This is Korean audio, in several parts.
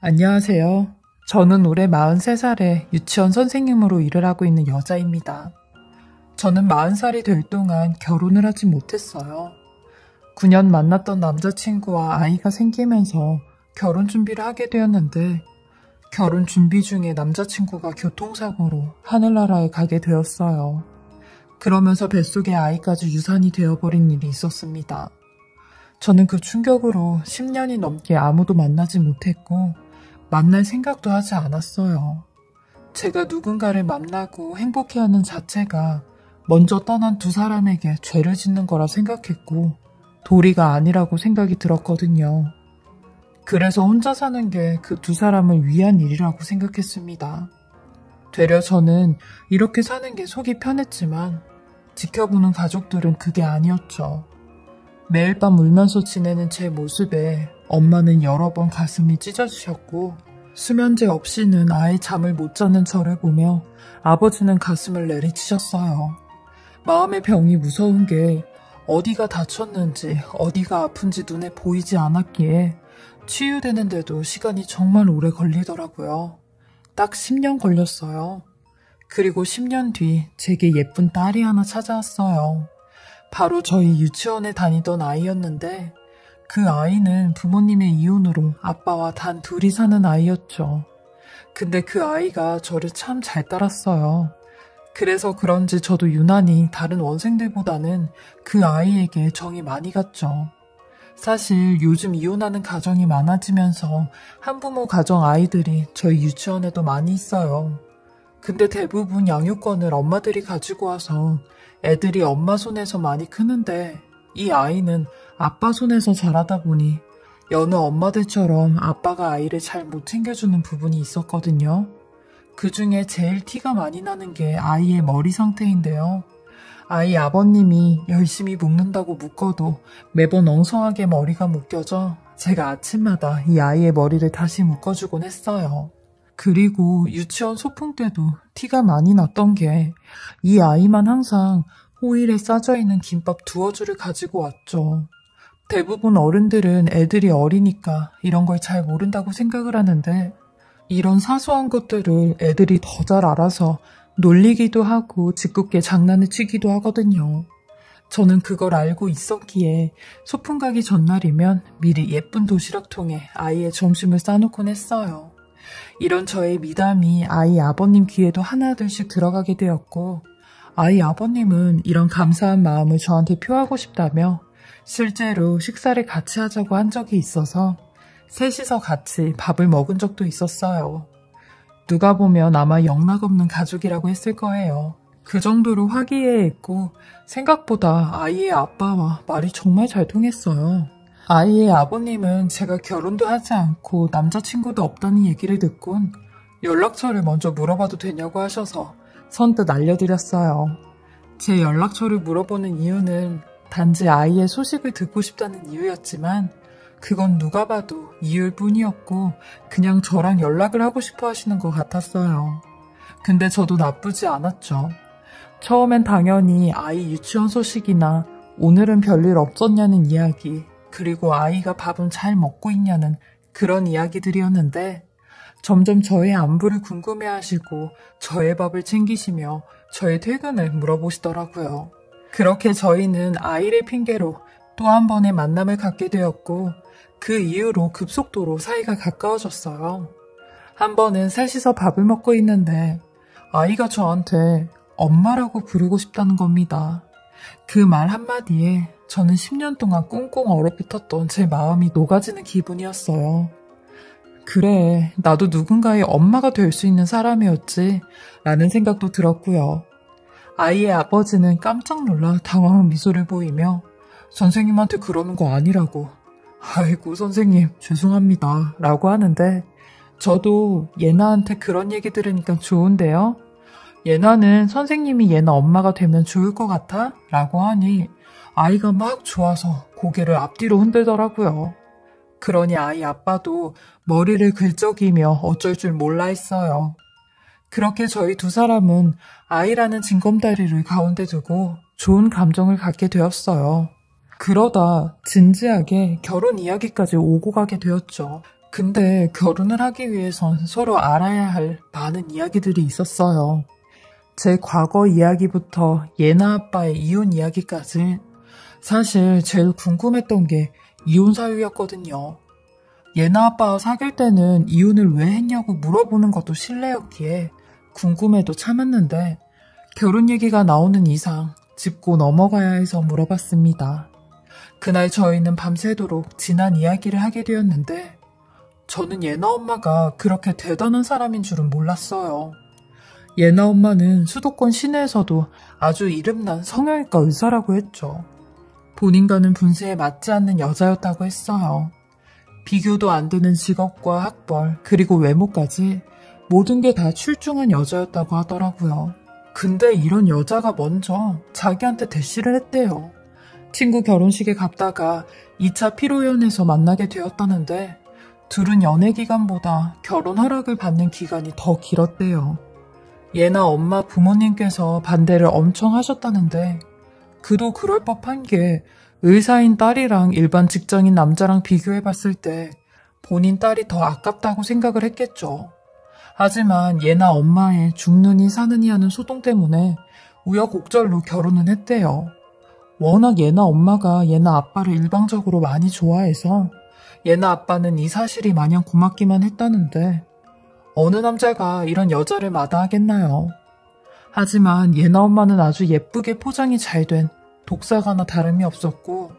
안녕하세요. 저는 올해 43살에 유치원 선생님으로 일을 하고 있는 여자입니다. 저는 40살이 될 동안 결혼을 하지 못했어요. 9년 만났던 남자친구와 아이가 생기면서 결혼 준비를 하게 되었는데 결혼 준비 중에 남자친구가 교통사고로 하늘나라에 가게 되었어요. 그러면서 뱃속에 아이까지 유산이 되어버린 일이 있었습니다. 저는 그 충격으로 10년이 넘게 아무도 만나지 못했고 만날 생각도 하지 않았어요. 제가 누군가를 만나고 행복해하는 자체가 먼저 떠난 두 사람에게 죄를 짓는 거라 생각했고 도리가 아니라고 생각이 들었거든요. 그래서 혼자 사는 게 그 두 사람을 위한 일이라고 생각했습니다. 되려 저는 이렇게 사는 게 속이 편했지만 지켜보는 가족들은 그게 아니었죠. 매일 밤 울면서 지내는 제 모습에 엄마는 여러 번 가슴이 찢어지셨고 수면제 없이는 아예 잠을 못 자는 저를 보며 아버지는 가슴을 내리치셨어요. 마음의 병이 무서운 게 어디가 다쳤는지 어디가 아픈지 눈에 보이지 않았기에 치유되는데도 시간이 정말 오래 걸리더라고요. 딱 10년 걸렸어요. 그리고 10년 뒤 제게 예쁜 딸이 하나 찾아왔어요. 바로 저희 유치원에 다니던 아이였는데 그 아이는 부모님의 이혼으로 아빠와 단 둘이 사는 아이였죠. 근데 그 아이가 저를 참 잘 따랐어요. 그래서 그런지 저도 유난히 다른 원생들보다는 그 아이에게 정이 많이 갔죠. 사실 요즘 이혼하는 가정이 많아지면서 한부모 가정 아이들이 저희 유치원에도 많이 있어요. 근데 대부분 양육권을 엄마들이 가지고 와서 애들이 엄마 손에서 많이 크는데 이 아이는 아빠 손에서 자라다 보니 여느 엄마들처럼 아빠가 아이를 잘 못 챙겨주는 부분이 있었거든요. 그 중에 제일 티가 많이 나는 게 아이의 머리 상태인데요. 아이 아버님이 열심히 묶는다고 묶어도 매번 엉성하게 머리가 묶여져 제가 아침마다 이 아이의 머리를 다시 묶어주곤 했어요. 그리고 유치원 소풍 때도 티가 많이 났던 게 이 아이만 항상 호일에 싸져 있는 김밥 두어 줄을 가지고 왔죠. 대부분 어른들은 애들이 어리니까 이런 걸 잘 모른다고 생각을 하는데 이런 사소한 것들을 애들이 더 잘 알아서 놀리기도 하고 짓궂게 장난을 치기도 하거든요. 저는 그걸 알고 있었기에 소풍 가기 전날이면 미리 예쁜 도시락통에 아이의 점심을 싸놓곤 했어요. 이런 저의 미담이 아이 아버님 귀에도 하나둘씩 들어가게 되었고 아이 아버님은 이런 감사한 마음을 저한테 표하고 싶다며 실제로 식사를 같이 하자고 한 적이 있어서 셋이서 같이 밥을 먹은 적도 있었어요. 누가 보면 아마 영락없는 가족이라고 했을 거예요. 그 정도로 화기애애했고 생각보다 아이의 아빠와 말이 정말 잘 통했어요. 아이의 아버님은 제가 결혼도 하지 않고 남자친구도 없다는 얘기를 듣곤 연락처를 먼저 물어봐도 되냐고 하셔서 선뜻 알려드렸어요. 제 연락처를 물어보는 이유는 단지 아이의 소식을 듣고 싶다는 이유였지만 그건 누가 봐도 이유일 뿐이었고 그냥 저랑 연락을 하고 싶어 하시는 것 같았어요. 근데 저도 나쁘지 않았죠. 처음엔 당연히 아이 유치원 소식이나 오늘은 별일 없었냐는 이야기, 그리고 아이가 밥은 잘 먹고 있냐는 그런 이야기들이었는데 점점 저의 안부를 궁금해 하시고 저의 밥을 챙기시며 저의 퇴근을 물어보시더라고요. 그렇게 저희는 아이를 핑계로 또 한 번의 만남을 갖게 되었고 그 이후로 급속도로 사이가 가까워졌어요. 한 번은 셋이서 밥을 먹고 있는데 아이가 저한테 엄마라고 부르고 싶다는 겁니다. 그 말 한마디에 저는 10년 동안 꽁꽁 얼어붙었던 제 마음이 녹아지는 기분이었어요. 그래, 나도 누군가의 엄마가 될 수 있는 사람이었지, 라는 생각도 들었고요. 아이의 아버지는 깜짝 놀라 당황한 미소를 보이며 선생님한테 그러는 거 아니라고. 아이고, 선생님, 죄송합니다. 라고 하는데 저도 예나한테 그런 얘기 들으니까 좋은데요. 예나는 선생님이 예나 엄마가 되면 좋을 것 같아? 라고 하니 아이가 막 좋아서 고개를 앞뒤로 흔들더라고요. 그러니 아이 아빠도 머리를 긁적이며 어쩔 줄 몰라 했어요. 그렇게 저희 두 사람은 아이라는 징검다리를 가운데 두고 좋은 감정을 갖게 되었어요. 그러다 진지하게 결혼 이야기까지 오고 가게 되었죠. 근데 결혼을 하기 위해선 서로 알아야 할 많은 이야기들이 있었어요. 제 과거 이야기부터 예나 아빠의 이혼 이야기까지 사실 제일 궁금했던 게 이혼 사유였거든요. 예나 아빠와 사귈 때는 이혼을 왜 했냐고 물어보는 것도 실례였기에 궁금해도 참았는데 결혼 얘기가 나오는 이상 짚고 넘어가야 해서 물어봤습니다. 그날 저희는 밤새도록 지난 이야기를 하게 되었는데 저는 예나 엄마가 그렇게 대단한 사람인 줄은 몰랐어요. 예나 엄마는 수도권 시내에서도 아주 이름난 성형외과 의사라고 했죠. 본인과는 분수에 맞지 않는 여자였다고 했어요. 비교도 안 되는 직업과 학벌, 그리고 외모까지 모든 게 다 출중한 여자였다고 하더라고요. 근데 이런 여자가 먼저 자기한테 대시를 했대요. 친구 결혼식에 갔다가 2차 피로연에서 만나게 되었다는데 둘은 연애 기간보다 결혼 허락을 받는 기간이 더 길었대요. 얘나 엄마 부모님께서 반대를 엄청 하셨다는데 그도 그럴 법한 게 의사인 딸이랑 일반 직장인 남자랑 비교해 봤을 때 본인 딸이 더 아깝다고 생각을 했겠죠. 하지만 얘나 엄마의 죽느니 사느니 하는 소동 때문에 우여곡절로 결혼은 했대요. 워낙 얘나 엄마가 얘나 아빠를 일방적으로 많이 좋아해서 얘나 아빠는 이 사실이 마냥 고맙기만 했다는데 어느 남자가 이런 여자를 마다하겠나요? 하지만 얘나 엄마는 아주 예쁘게 포장이 잘 된 독사가나 다름이 없었고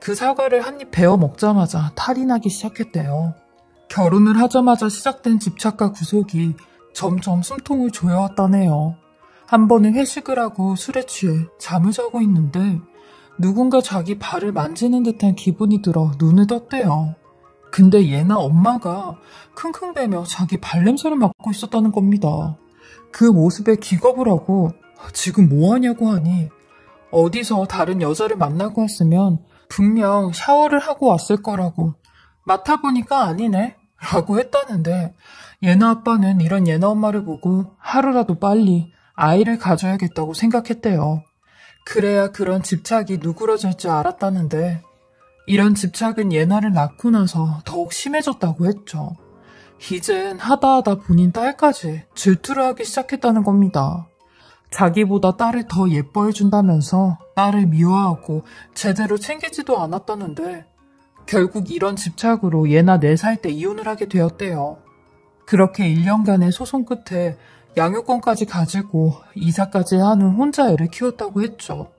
그 사과를 한 입 베어 먹자마자 탈이 나기 시작했대요. 결혼을 하자마자 시작된 집착과 구속이 점점 숨통을 조여왔다네요. 한 번은 회식을 하고 술에 취해 잠을 자고 있는데 누군가 자기 발을 만지는 듯한 기분이 들어 눈을 떴대요. 근데 얘나 엄마가 킁킁대며 자기 발냄새를 맡고 있었다는 겁니다. 그 모습에 기겁을 하고 지금 뭐하냐고 하니 어디서 다른 여자를 만나고 왔으면 분명 샤워를 하고 왔을 거라고 맡아보니까 아니네 라고 했다는데 예나 아빠는 이런 예나 엄마를 보고 하루라도 빨리 아이를 가져야겠다고 생각했대요. 그래야 그런 집착이 누그러질 줄 알았다는데 이런 집착은 예나를 낳고 나서 더욱 심해졌다고 했죠. 이젠 하다하다 본인 딸까지 질투를 하기 시작했다는 겁니다. 자기보다 딸을 더 예뻐해준다면서 딸을 미워하고 제대로 챙기지도 않았다는데 결국 이런 집착으로 예나 4살 때 이혼을 하게 되었대요. 그렇게 1년간의 소송 끝에 양육권까지 가지고 이사까지 하는 혼자 애를 키웠다고 했죠.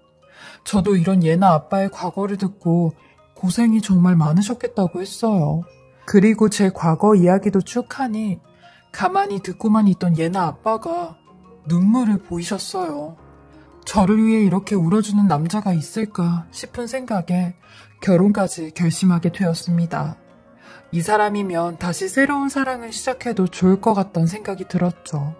저도 이런 예나 아빠의 과거를 듣고 고생이 정말 많으셨겠다고 했어요. 그리고 제 과거 이야기도 쭉 하니 가만히 듣고만 있던 예나 아빠가 눈물을 보이셨어요. 저를 위해 이렇게 울어주는 남자가 있을까 싶은 생각에 결혼까지 결심하게 되었습니다. 이 사람이면 다시 새로운 사랑을 시작해도 좋을 것 같다는 생각이 들었죠.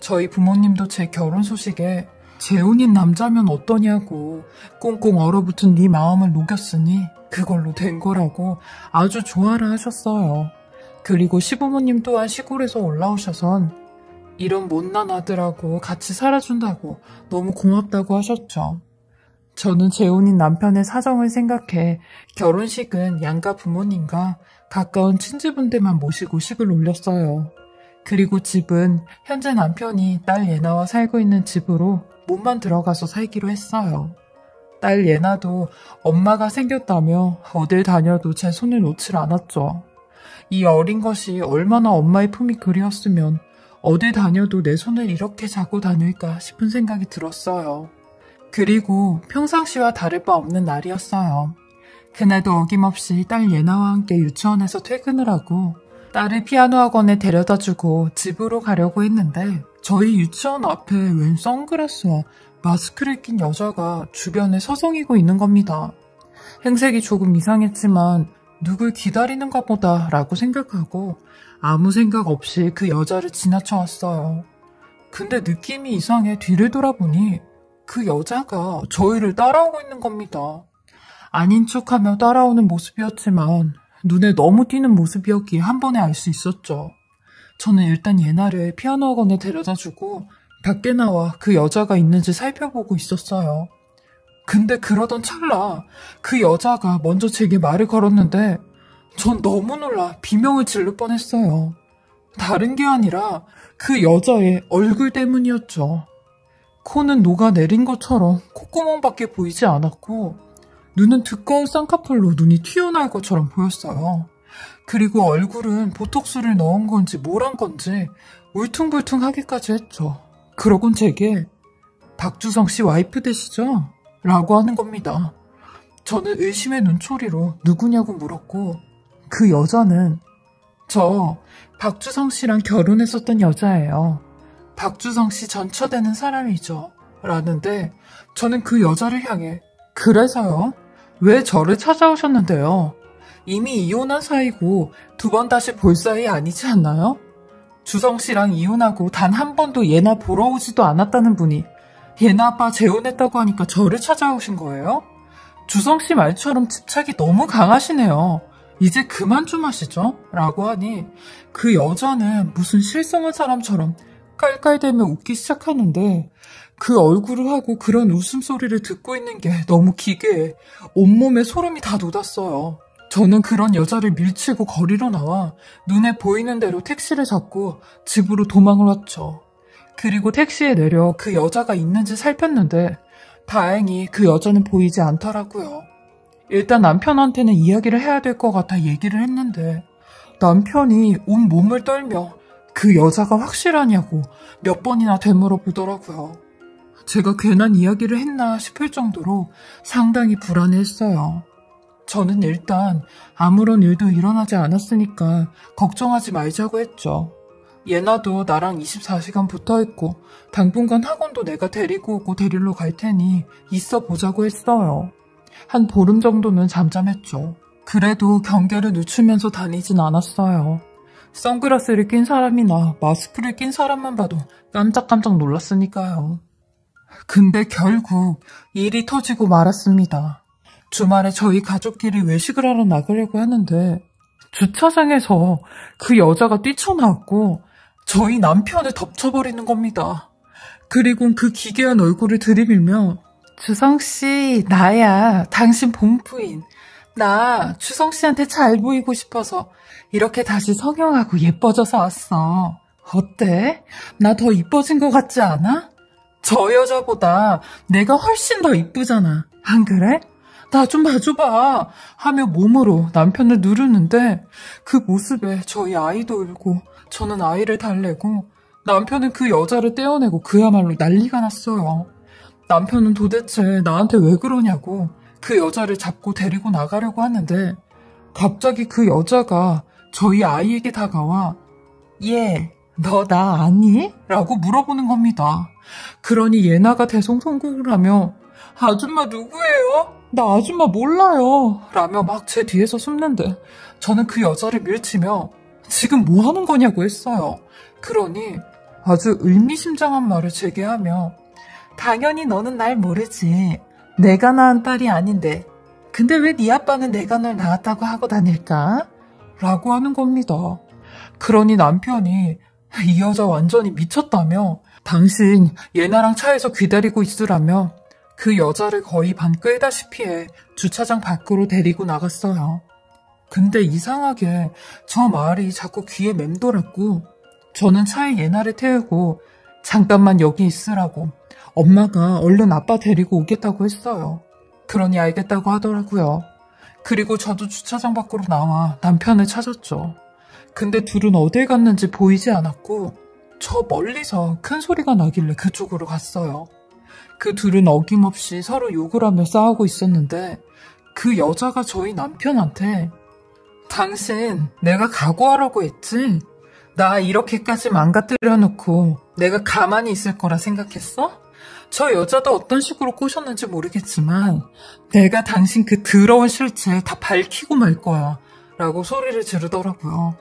저희 부모님도 제 결혼 소식에 재혼인 남자면 어떠냐고 꽁꽁 얼어붙은 네 마음을 녹였으니 그걸로 된 거라고 아주 좋아를 하셨어요. 그리고 시부모님 또한 시골에서 올라오셔선 이런 못난 아들하고 같이 살아준다고 너무 고맙다고 하셨죠. 저는 재혼인 남편의 사정을 생각해 결혼식은 양가 부모님과 가까운 친지분들만 모시고 식을 올렸어요. 그리고 집은 현재 남편이 딸 예나와 살고 있는 집으로 몸만 들어가서 살기로 했어요. 딸 예나도 엄마가 생겼다며 어딜 다녀도 제 손을 놓질 않았죠. 이 어린 것이 얼마나 엄마의 품이 그리웠으면 어딜 다녀도 내 손을 이렇게 잡고 다닐까 싶은 생각이 들었어요. 그리고 평상시와 다를 바 없는 날이었어요. 그날도 어김없이 딸 예나와 함께 유치원에서 퇴근을 하고 딸을 피아노 학원에 데려다 주고 집으로 가려고 했는데 저희 유치원 앞에 웬 선글라스와 마스크를 낀 여자가 주변에 서성이고 있는 겁니다. 행색이 조금 이상했지만 누굴 기다리는 가 보다 라고 생각하고 아무 생각 없이 그 여자를 지나쳐 왔어요. 근데 느낌이 이상해 뒤를 돌아보니 그 여자가 저희를 따라오고 있는 겁니다. 아닌 척하며 따라오는 모습이었지만 눈에 너무 띄는 모습이었기에 한 번에 알 수 있었죠. 저는 일단 예나를 피아노 학원에 데려다 주고 밖에 나와 그 여자가 있는지 살펴보고 있었어요. 근데 그러던 찰나 그 여자가 먼저 제게 말을 걸었는데 전 너무 놀라 비명을 지를 뻔했어요. 다른 게 아니라 그 여자의 얼굴 때문이었죠. 코는 녹아내린 것처럼 콧구멍밖에 보이지 않았고 눈은 두꺼운 쌍꺼풀로 눈이 튀어나올 것처럼 보였어요. 그리고 얼굴은 보톡스를 넣은 건지 뭘 한 건지 울퉁불퉁하기까지 했죠. 그러곤 제게 박주성 씨 와이프 되시죠? 라고 하는 겁니다. 저는 의심의 눈초리로 누구냐고 물었고 그 여자는 저 박주성 씨랑 결혼했었던 여자예요. 박주성 씨 전처되는 사람이죠. 라는데 저는 그 여자를 향해 그래서요? 왜 저를 찾아오셨는데요? 이미 이혼한 사이고 두 번 다시 볼 사이 아니지 않나요? 주성 씨랑 이혼하고 단 한 번도 예나 보러 오지도 않았다는 분이 예나 아빠 재혼했다고 하니까 저를 찾아오신 거예요? 주성 씨 말처럼 집착이 너무 강하시네요. 이제 그만 좀 하시죠? 라고 하니 그 여자는 무슨 실성한 사람처럼 깔깔대며 웃기 시작하는데 그 얼굴을 하고 그런 웃음소리를 듣고 있는 게 너무 기괴해 온몸에 소름이 다 돋았어요. 저는 그런 여자를 밀치고 거리로 나와 눈에 보이는 대로 택시를 잡고 집으로 도망을 왔죠. 그리고 택시에 내려 그 여자가 있는지 살폈는데 다행히 그 여자는 보이지 않더라고요. 일단 남편한테는 이야기를 해야 될 것 같아 얘기를 했는데 남편이 온 몸을 떨며 그 여자가 확실하냐고 몇 번이나 되물어 보더라고요. 제가 괜한 이야기를 했나 싶을 정도로 상당히 불안했어요. 저는 일단 아무런 일도 일어나지 않았으니까 걱정하지 말자고 했죠. 예나도 나랑 24시간 붙어 있고 당분간 학원도 내가 데리고 오고 데리러 갈 테니 있어 보자고 했어요. 한 보름 정도는 잠잠했죠. 그래도 경계를 늦추면서 다니진 않았어요. 선글라스를 낀 사람이나 마스크를 낀 사람만 봐도 깜짝깜짝 놀랐으니까요. 근데 결국 일이 터지고 말았습니다. 주말에 저희 가족끼리 외식을 하러 나가려고 하는데 주차장에서 그 여자가 뛰쳐나왔고 저희 남편을 덮쳐버리는 겁니다. 그리고 그 기괴한 얼굴을 들이밀며 주성 씨 나야 당신 본부인 나 주성 씨한테 잘 보이고 싶어서 이렇게 다시 성형하고 예뻐져서 왔어. 어때? 나 더 이뻐진 것 같지 않아? 저 여자보다 내가 훨씬 더 이쁘잖아. 안 그래? 나 좀 봐줘봐. 하며 몸으로 남편을 누르는데 그 모습에 저희 아이도 울고 저는 아이를 달래고 남편은 그 여자를 떼어내고 그야말로 난리가 났어요. 남편은 도대체 나한테 왜 그러냐고 그 여자를 잡고 데리고 나가려고 하는데 갑자기 그 여자가 저희 아이에게 다가와 얘, 너 나 아니? 라고 물어보는 겁니다. 그러니 예나가 대성통곡을 하며 아줌마 누구예요? 나 아줌마 몰라요. 라며 막 제 뒤에서 숨는데 저는 그 여자를 밀치며 지금 뭐 하는 거냐고 했어요. 그러니 아주 의미심장한 말을 제게 하며 당연히 너는 날 모르지. 내가 낳은 딸이 아닌데. 근데 왜 네 아빠는 내가 널 낳았다고 하고 다닐까? 라고 하는 겁니다. 그러니 남편이 이 여자 완전히 미쳤다며 당신 예나랑 차에서 기다리고 있으라며 그 여자를 거의 반 끌다시피 해 주차장 밖으로 데리고 나갔어요. 근데 이상하게 저 말이 자꾸 귀에 맴돌았고 저는 차에 예나를 태우고 잠깐만 여기 있으라고 엄마가 얼른 아빠 데리고 오겠다고 했어요. 그러니 알겠다고 하더라고요. 그리고 저도 주차장 밖으로 나와 남편을 찾았죠. 근데 둘은 어딜 갔는지 보이지 않았고 저 멀리서 큰 소리가 나길래 그쪽으로 갔어요. 그 둘은 어김없이 서로 욕을 하며 싸우고 있었는데 그 여자가 저희 남편한테 당신 내가 각오하라고 했지? 나 이렇게까지 망가뜨려 놓고 내가 가만히 있을 거라 생각했어? 저 여자도 어떤 식으로 꼬셨는지 모르겠지만 내가 당신 그 더러운 실체 다 밝히고 말 거야 라고 소리를 지르더라고요.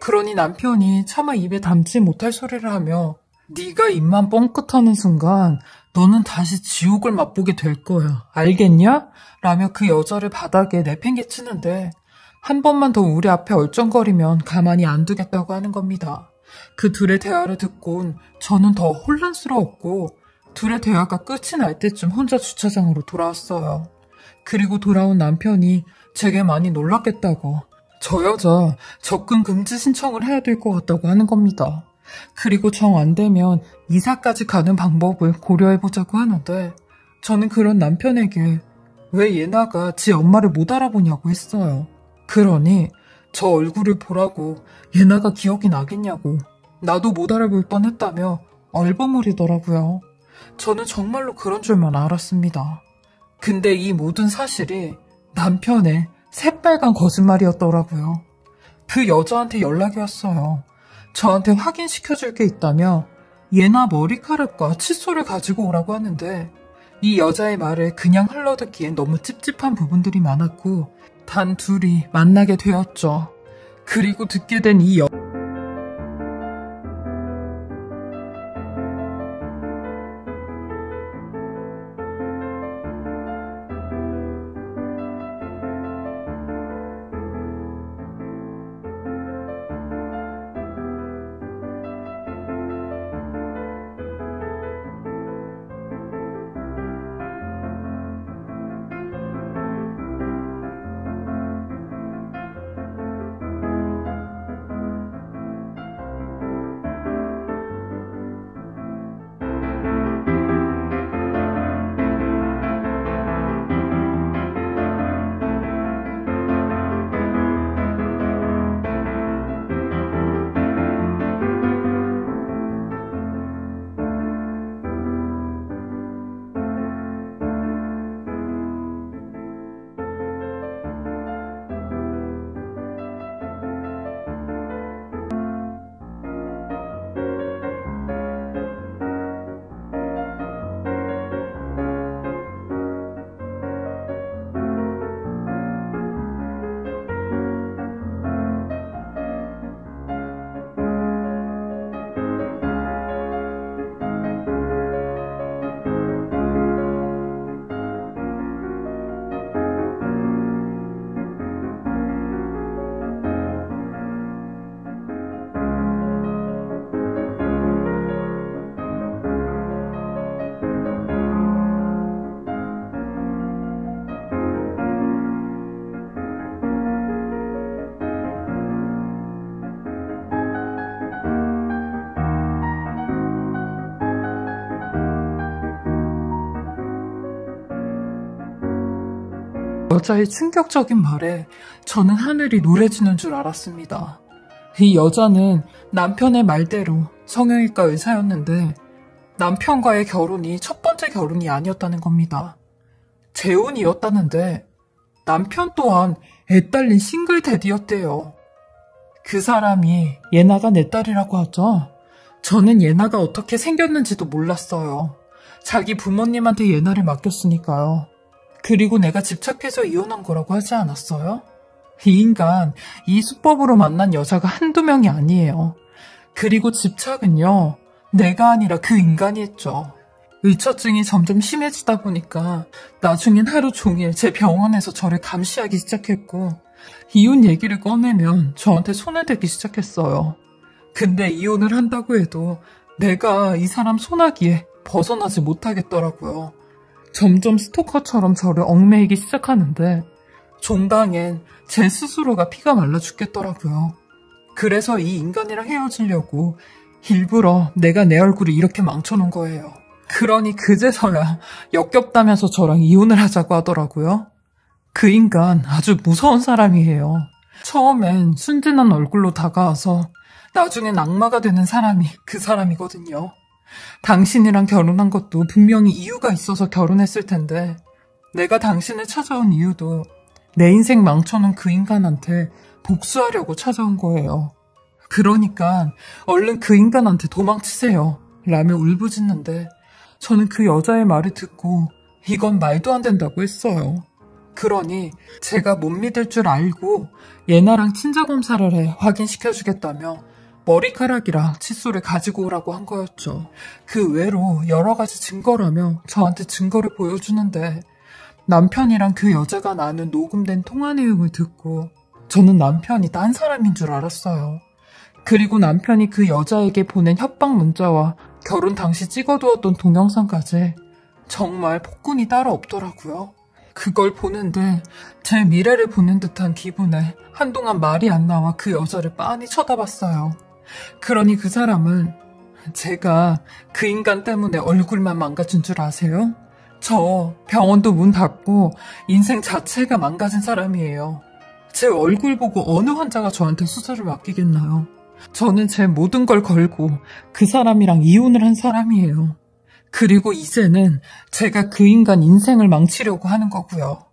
그러니 남편이 차마 입에 담지 못할 소리를 하며 네가 입만 뻥끗하는 순간 너는 다시 지옥을 맛보게 될 거야. 알겠냐? 라며 그 여자를 바닥에 내팽개치는데 한 번만 더 우리 앞에 얼쩡거리면 가만히 안 두겠다고 하는 겁니다. 그 둘의 대화를 듣곤 저는 더 혼란스러웠고 둘의 대화가 끝이 날 때쯤 혼자 주차장으로 돌아왔어요. 그리고 돌아온 남편이 제게 많이 놀랐겠다고 저 여자 접근 금지 신청을 해야 될 것 같다고 하는 겁니다. 그리고 정 안 되면 이사까지 가는 방법을 고려해보자고 하는데 저는 그런 남편에게 왜 예나가 지 엄마를 못 알아보냐고 했어요. 그러니 저 얼굴을 보라고 예나가 기억이 나겠냐고 나도 못 알아볼 뻔했다며 얼버무리더라고요. 저는 정말로 그런 줄만 알았습니다. 근데 이 모든 사실이 남편의 새빨간 거짓말이었더라고요. 그 여자한테 연락이 왔어요. 저한테 확인시켜줄 게 있다며 예나 머리카락과 칫솔을 가지고 오라고 하는데 이 여자의 말을 그냥 흘러듣기엔 너무 찝찝한 부분들이 많았고 단 둘이 만나게 되었죠. 그리고 듣게 된이 여... 여자의 충격적인 말에 저는 하늘이 노래지는 줄 알았습니다. 이 여자는 남편의 말대로 성형외과 의사였는데 남편과의 결혼이 첫 번째 결혼이 아니었다는 겁니다. 재혼이었다는데 남편 또한 애 딸린 싱글 데디였대요. 그 사람이 예나가 내 딸이라고 하죠. 저는 예나가 어떻게 생겼는지도 몰랐어요. 자기 부모님한테 예나를 맡겼으니까요. 그리고 내가 집착해서 이혼한 거라고 하지 않았어요? 이 인간, 이 수법으로 만난 여자가 한두 명이 아니에요. 그리고 집착은요, 내가 아니라 그 인간이 했죠. 의처증이 점점 심해지다 보니까 나중엔 하루 종일 제 병원에서 저를 감시하기 시작했고, 이혼 얘기를 꺼내면 저한테 손을 대기 시작했어요. 근데 이혼을 한다고 해도 내가 이 사람 손아귀에 벗어나지 못하겠더라고요. 점점 스토커처럼 저를 얽매이기 시작하는데 종당엔 제 스스로가 피가 말라 죽겠더라고요. 그래서 이 인간이랑 헤어지려고 일부러 내가 내 얼굴을 이렇게 망쳐놓은 거예요. 그러니 그제서야 역겹다면서 저랑 이혼을 하자고 하더라고요. 그 인간 아주 무서운 사람이에요. 처음엔 순진한 얼굴로 다가와서 나중엔 악마가 되는 사람이 그 사람이거든요. 당신이랑 결혼한 것도 분명히 이유가 있어서 결혼했을 텐데, 내가 당신을 찾아온 이유도 내 인생 망쳐놓은 그 인간한테 복수하려고 찾아온 거예요. 그러니까 얼른 그 인간한테 도망치세요. 라며 울부짖는데 저는 그 여자의 말을 듣고 이건 말도 안 된다고 했어요. 그러니 제가 못 믿을 줄 알고 예나랑 친자 검사를 해 확인시켜 주겠다며 머리카락이랑 칫솔을 가지고 오라고 한 거였죠. 그 외로 여러 가지 증거라며 저한테 증거를 보여주는데 남편이랑 그 여자가 나눈 녹음된 통화 내용을 듣고 저는 남편이 딴 사람인 줄 알았어요. 그리고 남편이 그 여자에게 보낸 협박 문자와 결혼 당시 찍어두었던 동영상까지 정말 폭군이 따로 없더라고요. 그걸 보는데 제 미래를 보는 듯한 기분에 한동안 말이 안 나와 그 여자를 빤히 쳐다봤어요. 그러니 그 사람은 제가 그 인간 때문에 얼굴만 망가진 줄 아세요? 저 병원도 문 닫고 인생 자체가 망가진 사람이에요. 제 얼굴 보고 어느 환자가 저한테 수술을 맡기겠나요? 저는 제 모든 걸 걸고 그 사람이랑 이혼을 한 사람이에요. 그리고 이제는 제가 그 인간 인생을 망치려고 하는 거고요.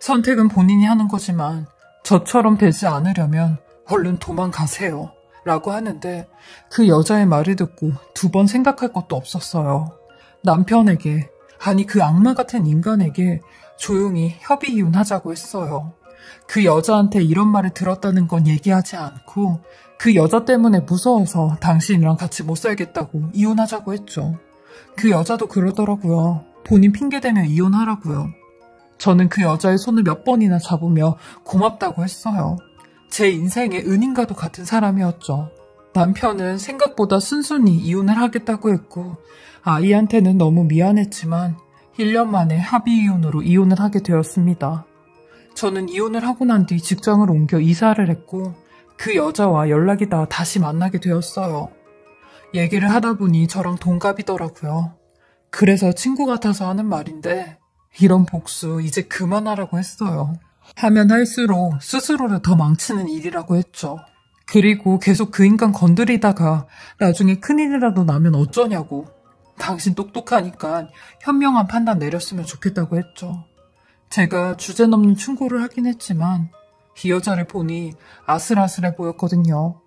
선택은 본인이 하는 거지만 저처럼 되지 않으려면 얼른 도망가세요. 라고 하는데 그 여자의 말을 듣고 두 번 생각할 것도 없었어요. 남편에게, 아니 그 악마 같은 인간에게 조용히 협의 이혼하자고 했어요. 그 여자한테 이런 말을 들었다는 건 얘기하지 않고 그 여자 때문에 무서워서 당신이랑 같이 못 살겠다고 이혼하자고 했죠. 그 여자도 그러더라고요. 본인 핑계대며 이혼하라고요. 저는 그 여자의 손을 몇 번이나 잡으며 고맙다고 했어요. 제 인생의 은인과도 같은 사람이었죠. 남편은 생각보다 순순히 이혼을 하겠다고 했고 아이한테는 너무 미안했지만 1년 만에 합의 이혼으로 이혼을 하게 되었습니다. 저는 이혼을 하고 난 뒤 직장을 옮겨 이사를 했고 그 여자와 연락이 다 다시 만나게 되었어요. 얘기를 하다 보니 저랑 동갑이더라고요. 그래서 친구 같아서 하는 말인데 이런 복수 이제 그만하라고 했어요. 하면 할수록 스스로를 더 망치는 일이라고 했죠. 그리고 계속 그 인간 건드리다가 나중에 큰일이라도 나면 어쩌냐고. 당신 똑똑하니까 현명한 판단 내렸으면 좋겠다고 했죠. 제가 주제 넘는 충고를 하긴 했지만 이 여자를 보니 아슬아슬해 보였거든요.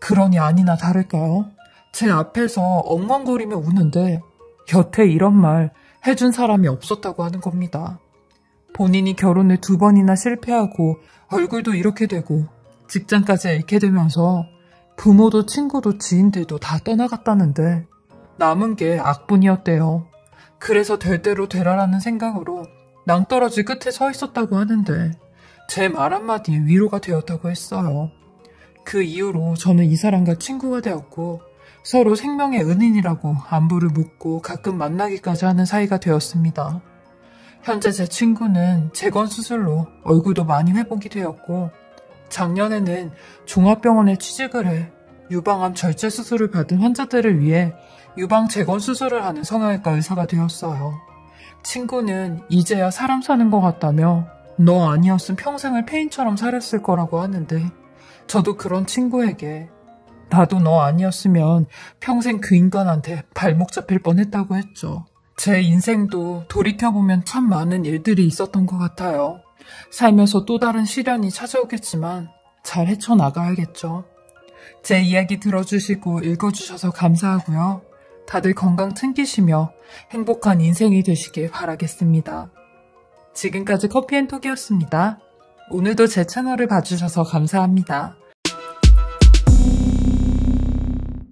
그러니 아니나 다를까요? 제 앞에서 엉망거리며 우는데 곁에 이런 말 해준 사람이 없었다고 하는 겁니다. 본인이 결혼을 두 번이나 실패하고 얼굴도 이렇게 되고 직장까지 잃게 되면서 부모도 친구도 지인들도 다 떠나갔다는데 남은 게 악분이었대요. 그래서 될 대로 되라라는 생각으로 낭떠러지 끝에 서 있었다고 하는데 제 말 한마디에 위로가 되었다고 했어요. 그 이후로 저는 이 사람과 친구가 되었고 서로 생명의 은인이라고 안부를 묻고 가끔 만나기까지 하는 사이가 되었습니다. 현재 제 친구는 재건 수술로 얼굴도 많이 회복이 되었고 작년에는 종합병원에 취직을 해 유방암 절제 수술을 받은 환자들을 위해 유방 재건 수술을 하는 성형외과 의사가 되었어요. 친구는 이제야 사람 사는 것 같다며 너 아니었음 평생을 페인처럼 살았을 거라고 하는데 저도 그런 친구에게 나도 너 아니었으면 평생 그 인간한테 발목 잡힐 뻔했다고 했죠. 제 인생도 돌이켜보면 참 많은 일들이 있었던 것 같아요. 살면서 또 다른 시련이 찾아오겠지만 잘 헤쳐나가야겠죠. 제 이야기 들어주시고 읽어주셔서 감사하고요. 다들 건강 챙기시며 행복한 인생이 되시길 바라겠습니다. 지금까지 커피앤톡이었습니다. 오늘도 제 채널을 봐주셔서 감사합니다.